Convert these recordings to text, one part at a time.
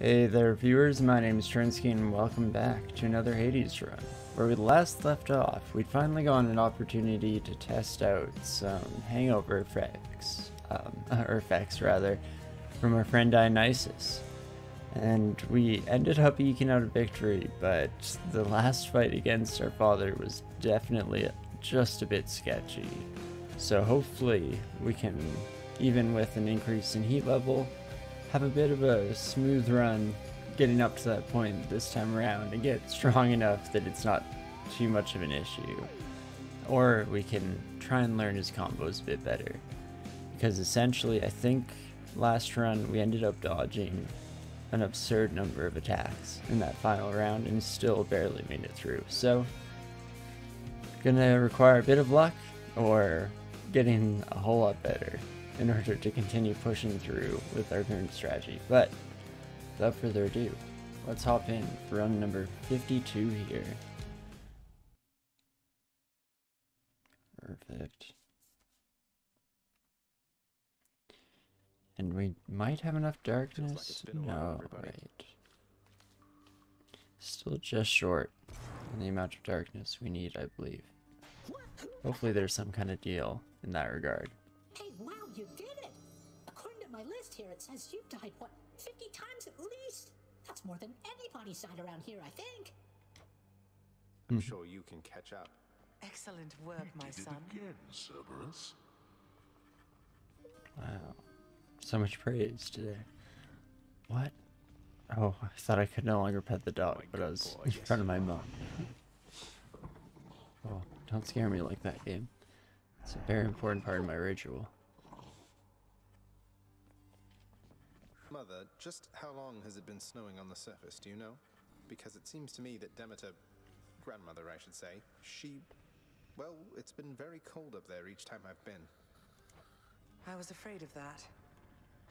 Hey there viewers, my name is Torinski and welcome back to another Hades run. Where we last left off, we'd finally gotten an opportunity to test out some hangover effects, um, or effects rather, from our friend Dionysus. And we ended up eking out a victory, but the last fight against our father was definitely just a bit sketchy. So hopefully we can, even with an increase in heat level, have a bit of a smooth run getting up to that point this time around and get strong enough that it's not too much of an issue. Or we can try and learn his combos a bit better. Because essentially, I think last run we ended up dodging an absurd number of attacks in that final round and still barely made it through. So, gonna require a bit of luck or getting a whole lot better in order to continue pushing through with our current strategy. But without further ado, let's hop in for run number 52 here. Perfect. And we might have enough darkness. Like no, right. Still just short on the amount of darkness we need, I believe. Hopefully there's some kind of deal in that regard. Hey, here, it says you've died, what, 50 times at least? That's more than anybody's died around here, I think. I'm sure you can catch up. Excellent work, my son. Again, Cerberus. Wow. So much praise today. What? Oh, I thought I could no longer pet the dog, but I was in front of my mom. Oh, don't scare me like that, game. It's a very important part of my ritual. Mother, just how long has it been snowing on the surface, do you know? Because it seems to me that Demeter, grandmother I should say, she, well, it's been very cold up there each time I've been. I was afraid of that.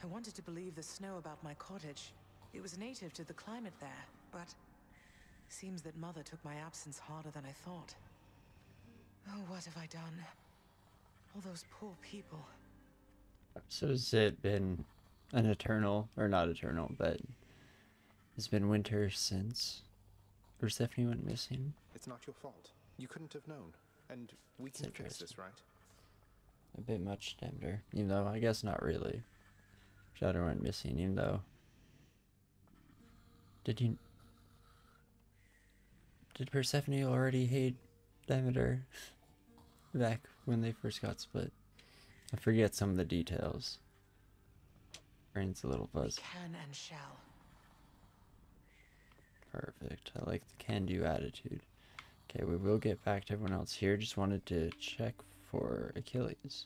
I wanted to believe the snow about my cottage. It was native to the climate there, but seems that Mother took my absence harder than I thought. Oh, what have I done? All those poor people. So has it been an eternal, or not eternal, but it's been winter since Persephone went missing? It's not your fault. You couldn't have known. And we It's can fix this, right? A bit much Demder, even though I guess not really. Shadow went missing, even though. Did you. Did Persephone already hate Demeter back when they first got split? I forget some of the details. Brain's a little We fuzzy. can and shall. Perfect. I like the can do attitude. Okay, we will get back to everyone else here. Just wanted to check for Achilles.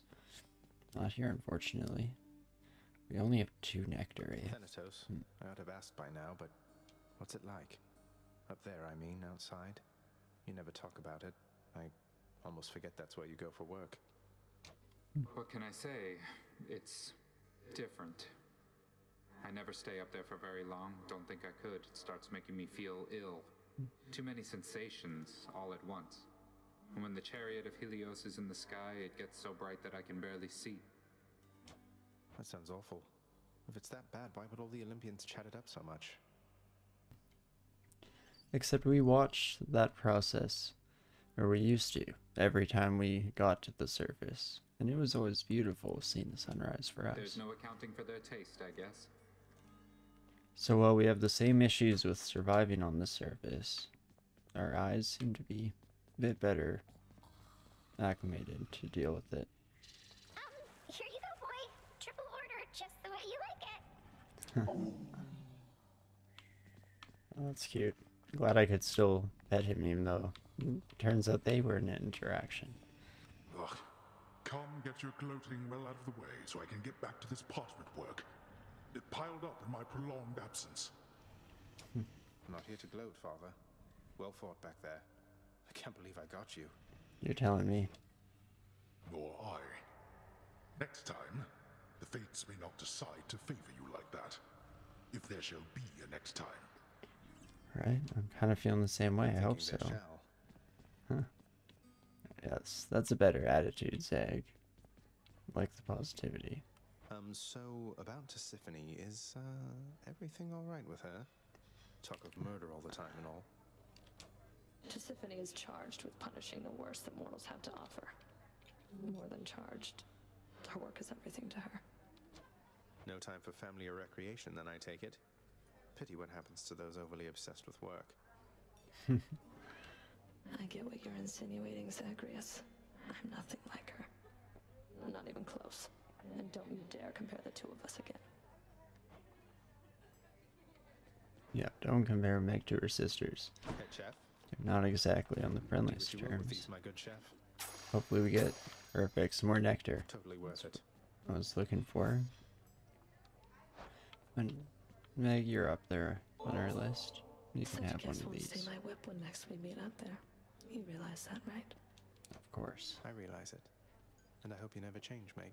Not here, unfortunately. We only have two nectar. eh? Thanatos, I ought to have asked by now, but what's it like? Up there, I mean, outside? You never talk about it. I almost forget that's where you go for work. What can I say? It's different. I never stay up there for very long. Don't think I could. It starts making me feel ill. Too many sensations all at once. And when the chariot of Helios is in the sky, it gets so bright that I can barely see. That sounds awful. If it's that bad, why would all the Olympians chat it up so much? Except we watched that process, or we used to, every time we got to the surface. And it was always beautiful seeing the sunrise for us. There's no accounting for their taste, I guess. So while we have the same issues with surviving on the surface, our eyes seem to be a bit better acclimated to deal with it. Um, here you go, boy. Triple order, just the way you like it. Oh, that's cute. Glad I could still pet him even though it turns out they were in an interaction. Ugh. Come get your gloating well out of the way so I can get back to this parchment work. It piled up in my prolonged absence. Hmm. I'm not here to gloat, Father. Well fought back there. I can't believe I got you. You're telling me. Nor I. Next time, the fates may not decide to favor you like that. If there shall be a next time. Right? I'm kind of feeling the same way. I hope so. there shall. Yes, that's a better attitude, Zag. Like the positivity. Um, so about Tisiphone, is uh, everything all right with her? Talk of murder all the time and all. Tisiphone is charged with punishing the worst that mortals have to offer. More than charged. Her work is everything to her. No time for family or recreation, then I take it. Pity what happens to those overly obsessed with work. I get what you're insinuating, Zagreus. I'm nothing like her. I'm not even close. And don't you dare compare the two of us again. Yeah, don't compare Meg to her sisters. Head chef, They're not exactly on the friendliest you terms. these, my good chef. Hopefully we get perfect some more nectar. Totally worth it. I was looking for. And Meg, you're up there on our list. You can Such have one guess of won't these, see my whip when next we meet out there. You realize that, right? of course. I realize it. And I hope you never change, Meg.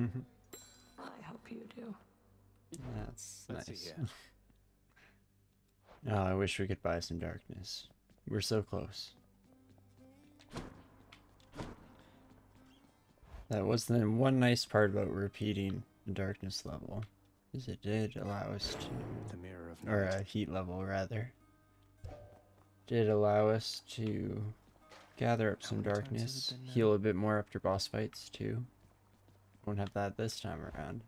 Mm-hmm. I hope you do. That's Let's nice. oh, I wish we could buy some darkness. We're so close. That was the one nice part about repeating the darkness level, is it did allow us to The mirror of or a uh, heat level rather, did allow us to gather up some many times has it darkness, heal a bit more after boss fights too. Won't have that this time around.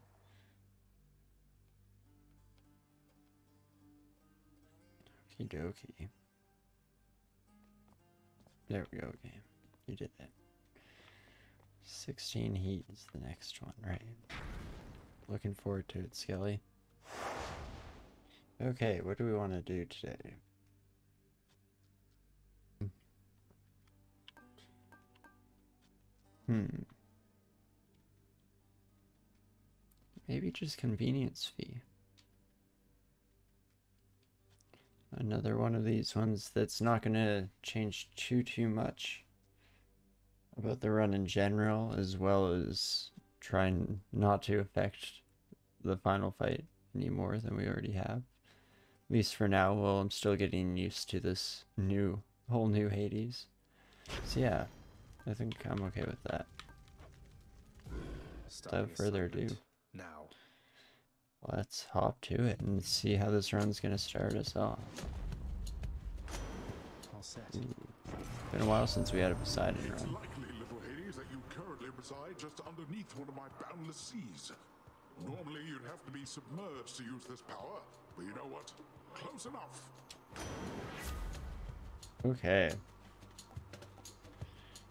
Okie dokie. There we go, game. You did that. 16 heat is the next one, right? Looking forward to it, Skelly. Okay, what do we want to do today? Hmm. Maybe just convenience fee. Another one of these ones that's not going to change too too much about the run in general, as well as trying not to affect the final fight any more than we already have. At least for now, while I'm still getting used to this new, whole new Hades. So yeah, I think I'm okay with that. Without further ado. Assignment Now. Let's hop to it and see how this run's gonna start us off. All set. Been a while since we had a Poseidon It's run. likely, little Hades, that you currently reside just underneath one of my boundless seas. Normally, you'd have to be submerged to use this power, but you know what? Close enough. Okay.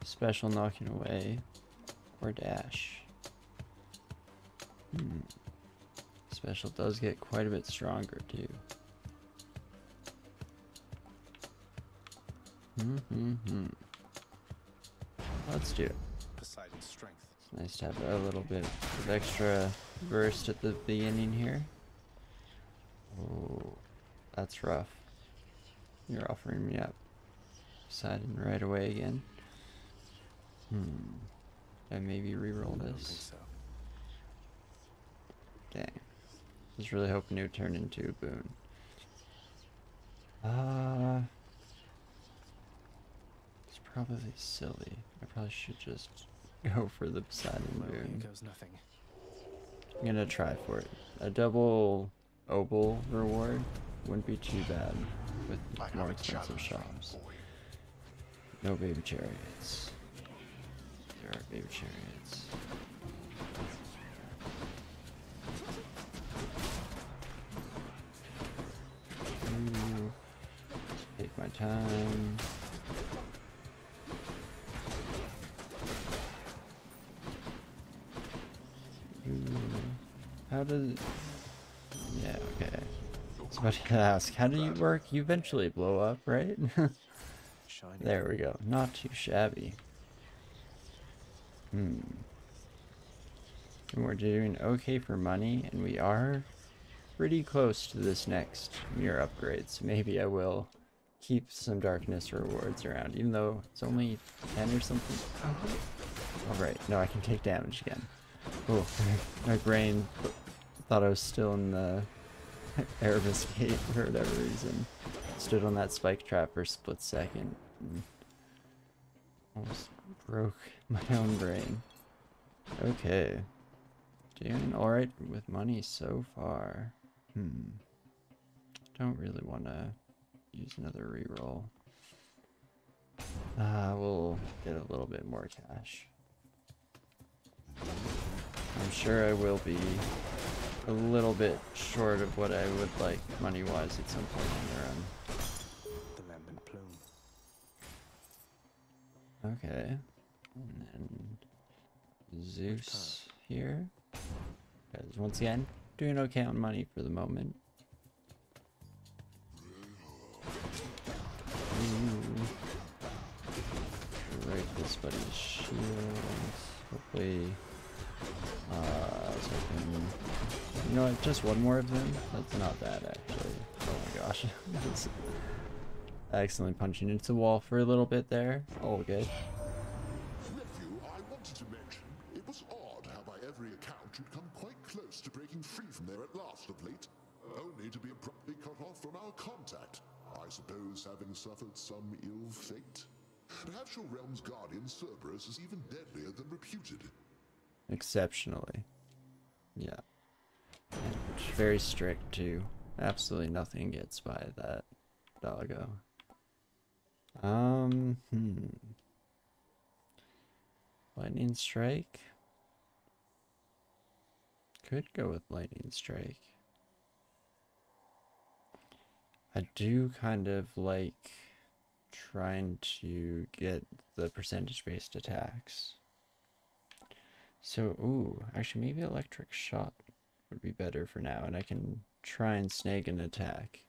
Special knocking away or dash. Hmm. Special does get quite a bit stronger too. Hmm hmm hmm. Let's do it. Poseidon's strength. It's nice to have a little bit of extra burst at the beginning here. Oh, that's rough. You're offering me up. Poseidon right away again. Hmm. I maybe reroll I don't think this. so. Dang. I was really hoping it would turn into a boon. Uh, it's probably silly. I probably should just go for the Poseidon Well, here boon. goes nothing. I'm gonna try for it. A double obol reward wouldn't be too bad with I more a expensive challenge shops. No baby chariots. There are baby chariots. Time. How does? Yeah, okay. Somebody ask, how do you work? You eventually blow up, right? There we go. Not too shabby. Hmm. And we're doing okay for money, and we are pretty close to this next mirror upgrade, so maybe I will keep some darkness rewards around, even though it's only 10 or something. Oh, Alright, no, I can take damage again. Oh, my brain thought I was still in the Erebus gate for whatever reason. Stood on that spike trap for a split second. Almost broke my own brain. Okay. Doing alright with money so far. Hmm. Don't really want to use another reroll. Uh, we'll get a little bit more cash. I'm sure I will be a little bit short of what I would like money-wise at some point in the run. The lambent plume. Okay. And then Zeus here. Because once again, doing okay on money for the moment. Break this buddy's shields. Hopefully. Uh, I was hoping. You know what? Just one more of them? That's not bad, actually. Oh my gosh. Accidentally punching into the wall for a little bit there. All good. Nephew, I wanted to mention, it was odd how by every account you'd come quite close to breaking free from there at last of late, only to be abruptly cut off from our contact. I suppose having suffered some ill fate? Perhaps your realm's guardian Cerberus is even deadlier than reputed. exceptionally. Yeah. And very strict too. Absolutely nothing gets by that doggo. Um, hmm. Lightning strike. Could go with lightning strike. I do kind of like trying to get the percentage based attacks. So, ooh, actually, maybe electric shot would be better for now, and I can try and snag an attack.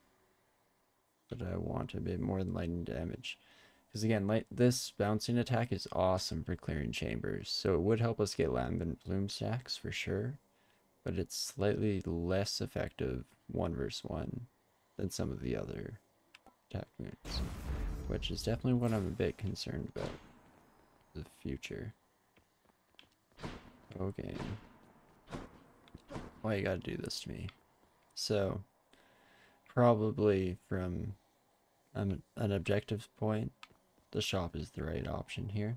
But I want a bit more than lightning damage. Because again, light, this bouncing attack is awesome for clearing chambers, so it would help us get lambent plume stacks for sure. But it's slightly less effective one versus one than some of the other attack moves. Which is definitely what I'm a bit concerned about. The future. Okay. Why you gotta do this to me? So, probably from um, an objective point, the shop is the right option here.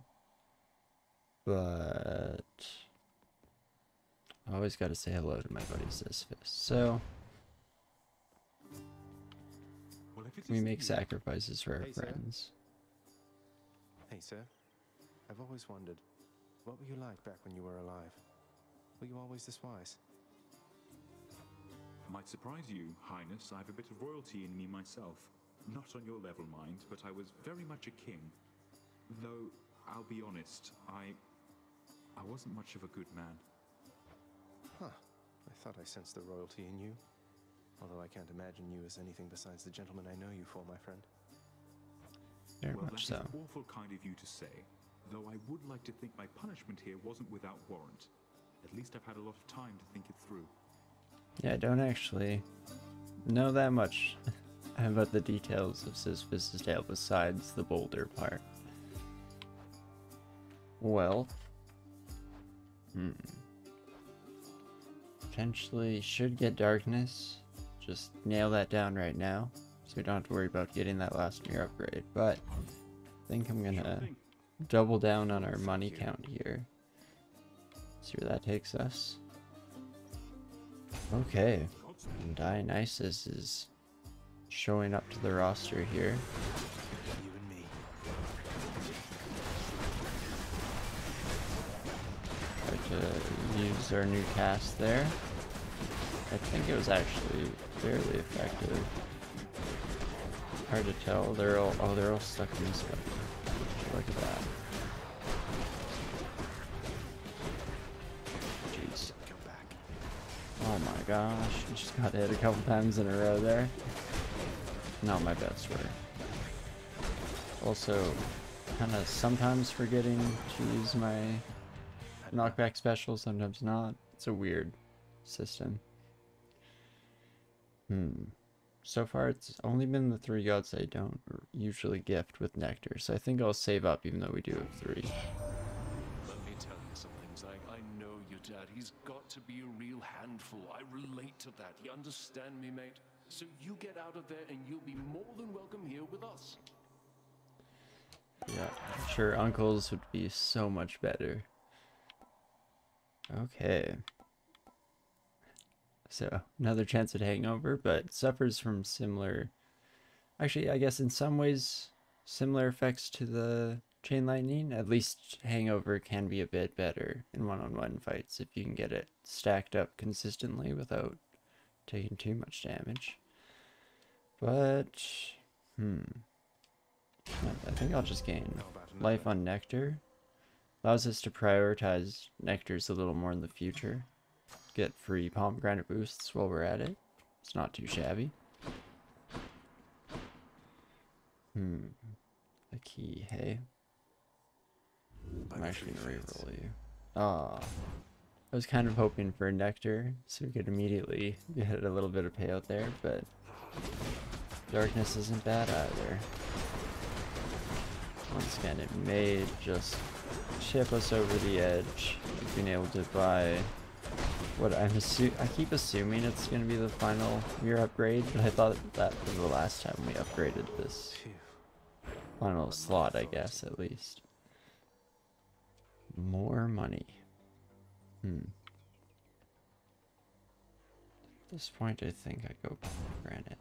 But I always gotta say hello to my buddy Sisyphus. So we make sacrifices for our Hey, sir. friends. Hey, sir. I've always wondered, what were you like back when you were alive? Were you always this wise? Might surprise you, Highness. I have a bit of royalty in me myself. Not on your level, mind, but I was very much a king. Though, I'll be honest, I. I wasn't much of a good man. Huh. I thought I sensed the royalty in you. Although I can't imagine you as anything besides the gentleman I know you for, my friend. Very well, much that so. is awful kind of you to say. Though I would like to think my punishment here wasn't without warrant. At least I've had a lot of time to think it through. Yeah, I don't actually know that much about the details of Sisyphus' tale besides the boulder part. Well, hmm. Potentially should get darkness. Just nail that down right now, so we don't have to worry about getting that last mirror upgrade. But I think I'm gonna double down on our money count here. See where that takes us. Okay. And Dionysus is showing up to the roster here. You and me. Try to use our new cast there. I think it was actually fairly effective. Hard to tell. They're all oh they're all stuck in this one. Look at that. Jeez. Come back. Oh my gosh, just got hit a couple times in a row there. Not my best work. Also, kind of sometimes forgetting to use my knockback special, sometimes not. It's a weird system. Hmm. So far, it's only been the three gods I don't usually gift with nectar, so I think I'll save up even though we do have three. Let me tell you something, Zang. I know your dad. He's got to be a real handful. I relate to that. You understand me, mate? So you get out of there and you'll be more than welcome here with us. Yeah, I'm sure uncles would be so much better. Okay. So another chance at hangover, but suffers from similar actually I guess in some ways similar effects to the chain lightning. At least hangover can be a bit better in one-on-one fights if you can get it stacked up consistently without taking too much damage. But hmm. I think I'll just gain life on nectar. Allows us to prioritize nectars a little more in the future. Get free pomegranate boosts while we're at it. It's not too shabby. Hmm. A key, hey? I'm actually gonna reroll you. Ah. I was kind of hoping for a nectar, so we could immediately get a little bit of payout there, but darkness isn't bad either. Once again, it may just chip us over the edge of being able to buy what I'm assu I keep assuming it's to be the final mirror upgrade, but I thought that was the last time we upgraded this final slot, I guess, at least. More money. Hmm. At this point, I think I go granite.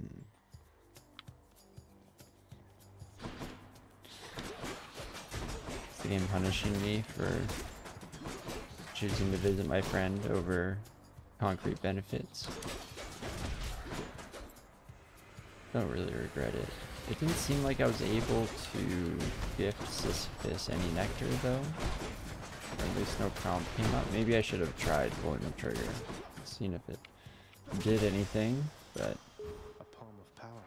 Hmm. Is the game punishing me for choosing to visit my friend over concrete benefits? Don't really regret it. It didn't seem like I was able to gift Sisyphus any nectar though. Or at least no prompt came up. Maybe I should have tried pulling the trigger. Seen if it did anything, but... A Pom of power.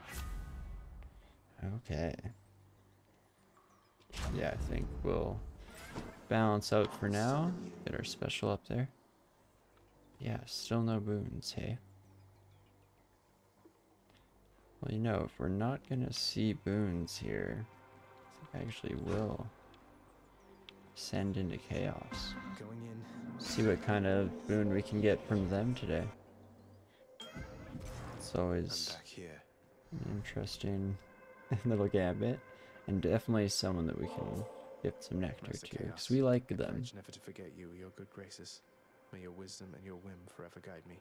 Okay. Yeah, I think we'll balance out for now. Get our special up there. Yeah, still no boons, hey? Well, you know, if we're not gonna see boons here, I think I actually will send into chaos. Going in. See what kind of boon we can get from them today. It's always an interesting little gambit, and definitely someone that we can gift some nectar to, because we like them. Never to forget you, your good graces. May your wisdom and your whim forever guide me.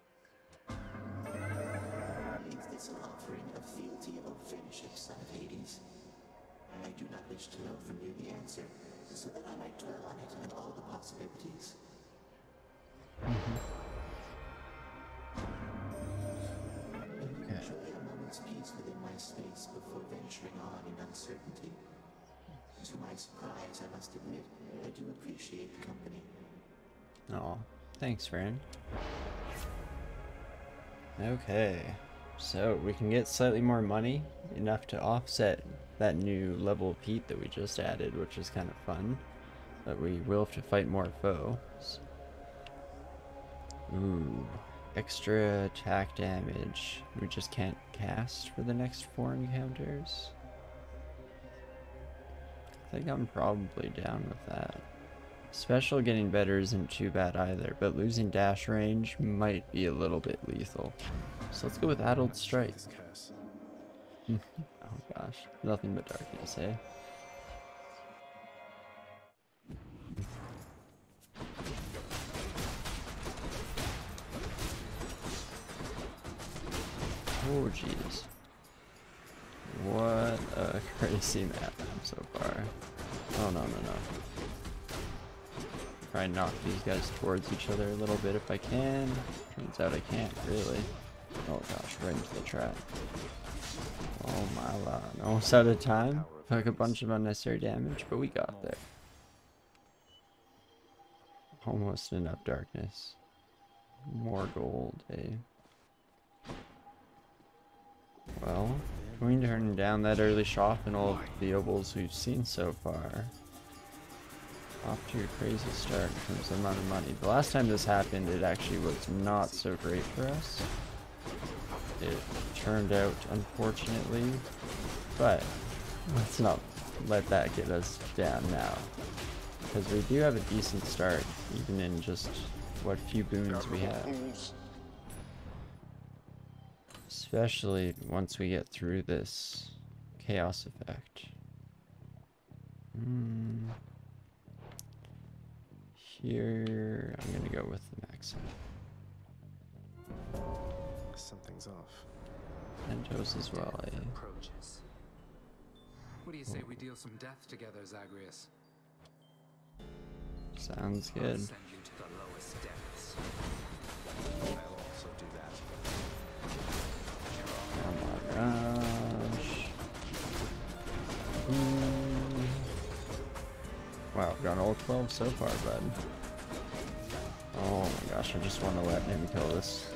Is this offering of fealty or friendship, son of Hades? I do not wish to know from you the answer, so that I might dwell on it and all appreciate the company. Oh, thanks, friend. Okay, so we can get slightly more money, enough to offset that new level of heat that we just added, which is kind of fun. But we will have to fight more foes. Ooh, extra attack damage. We just can't cast for the next four encounters. I think I'm probably down with that. Special getting better isn't too bad either, but losing dash range might be a little bit lethal. So let's go with Adult Strike. oh gosh, nothing but darkness, eh? Oh jeez. What a crazy map so far. Oh no no no. Try and knock these guys towards each other a little bit if I can. Turns out I can't really. Oh gosh, right into the trap. Oh my lord. Almost out of time. Took a bunch of unnecessary damage, but we got there. Almost enough darkness. More gold, eh? Well, going to turn down that early shop and all the obols we've seen so far. Off to a crazy start in terms of amount of money. The last time this happened, it actually was not so great for us. It turned out, unfortunately, but let's not let that get us down now. Because we do have a decent start, even in just what few boons we have. Especially once we get through this chaos effect. Hmm. Here, I'm gonna go with the max. Something's off. Thanatos as well, eh? Approaches. What do you say we deal some death together, Zagreus? Sounds I'll good. send you to the lowest depths. I'll Gone all 12 so far, bud. Oh my gosh, I just want to let him kill this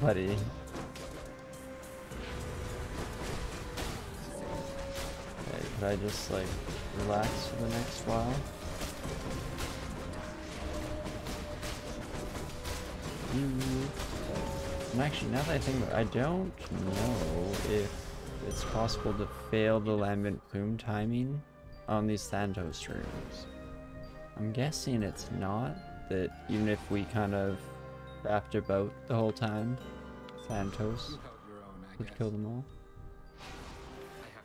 buddy. Okay, could I just like relax for the next while? Mm. And actually, now that I think about it, I don't know if it's possible to fail the lambent plume timing on these Thanatos rooms. I'm guessing it's not, that even if we kind of wrapped about the whole time, Thanatos own, would guess. kill them all.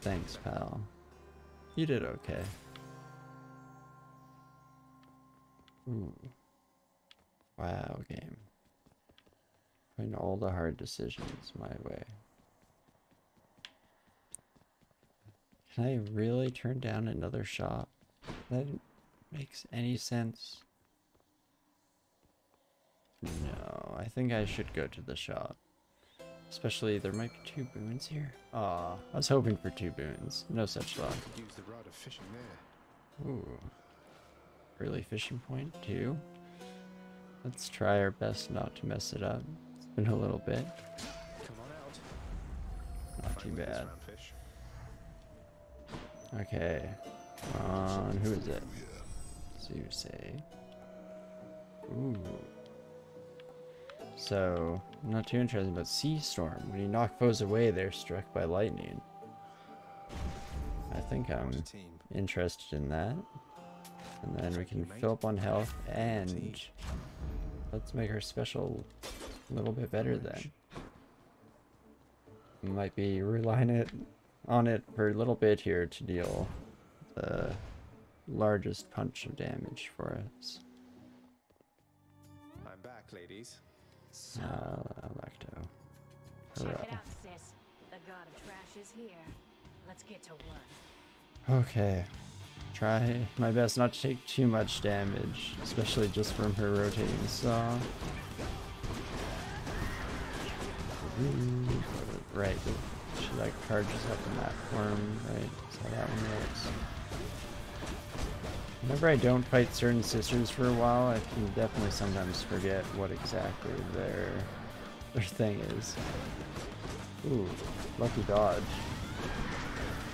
Thanks, pal. You did okay. Ooh. Wow, game. Putting all the hard decisions my way. Can I really turn down another shop? That makes any sense. No, I think I should go to the shop. Especially, there might be two boons here. Aw, I was hoping for two boons. No such luck. Use the rod of fishing there. Ooh. Early fishing point, too. Let's try our best not to mess it up. It's been a little bit. Come on out. Not too bad. Okay. Come on, who is it? Zeus, Ooh. So, not too interesting, but Sea Storm. When you knock foes away, they're struck by lightning. I think I'm What a team. interested in that. And then we can fill up on health and let's make her special a little bit better then. Might be relying it on it for a little bit here to deal the largest punch of damage for us. I'm back, ladies. So, Uh, Alecto. Check it out, sis. The god of trash is here. Let's get to work. Okay. Try my best not to take too much damage, especially just from her rotating saw. Ooh, Right, she like charges up in that form, right? Is how that one works. Whenever I don't fight certain sisters for a while, I can definitely sometimes forget what exactly their their thing is. Ooh, lucky dodge.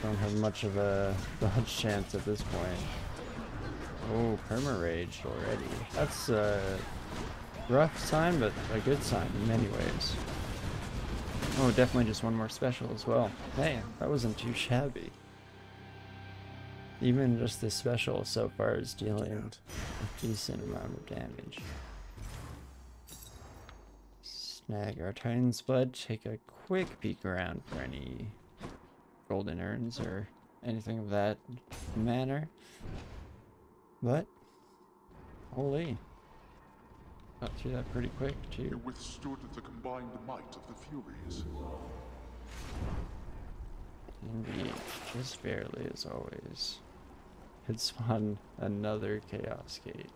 Don't have much of a dodge chance at this point. Oh, perma raged already. That's a rough sign, but a good sign in many ways. Oh, definitely just one more special as well. Hey, that wasn't too shabby. Even just this special so far is dealing a decent amount of damage. Snag our Titan's Blood, take a quick peek around for any golden urns or anything of that manner. But, holy. Got through that pretty quick, You too. withstood the combined might of the Furies. Indeed, just barely as always. Could spawn another Chaos Gate.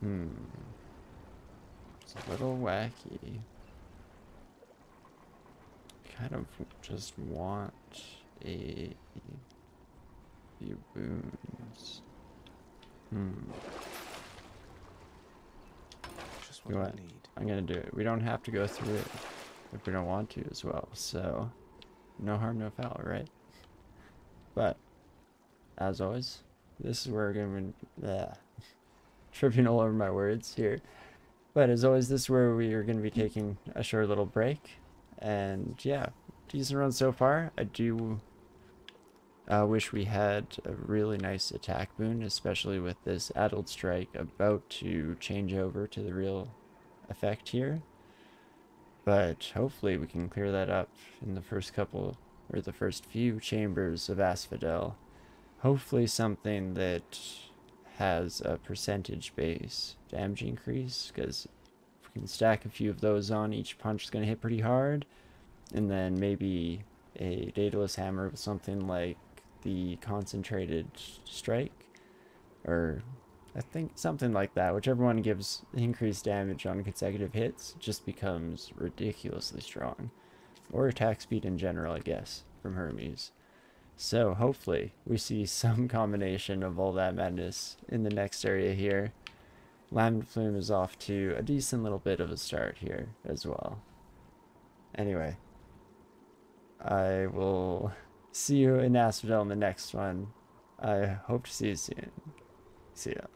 Hmm. It's a little wacky. Kind of just want a few boons. Hmm. Just You what know I what? need. I'm gonna do it. We don't have to go through it if we don't want to as well. So, no harm, no foul, right? But, as always, this is where I'm gonna tripping all over my words here. But as always, this is where we are gonna be taking a short little break. And yeah, decent run so far. I do uh, wish we had a really nice attack boon, especially with this adult strike about to change over to the real effect here. But hopefully we can clear that up in the first couple or the first few chambers of Asphodel. Hopefully something that has a percentage base damage increase because if we can stack a few of those on, each punch is going to hit pretty hard. And then maybe a Daedalus Hammer with something like the Concentrated Strike. Or I think something like that. Whichever one gives increased damage on consecutive hits just becomes ridiculously strong. Or attack speed in general, I guess, from Hermes. So hopefully we see some combination of all that madness in the next area here. Lambent Plume is off to a decent little bit of a start here as well. Anyway, I will see you in Asphodel in the next one. I hope to see you soon. See ya.